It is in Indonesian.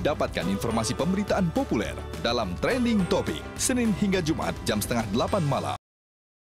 Dapatkan informasi pemberitaan populer dalam Trending topic Senin hingga Jumat jam setengah delapan malam.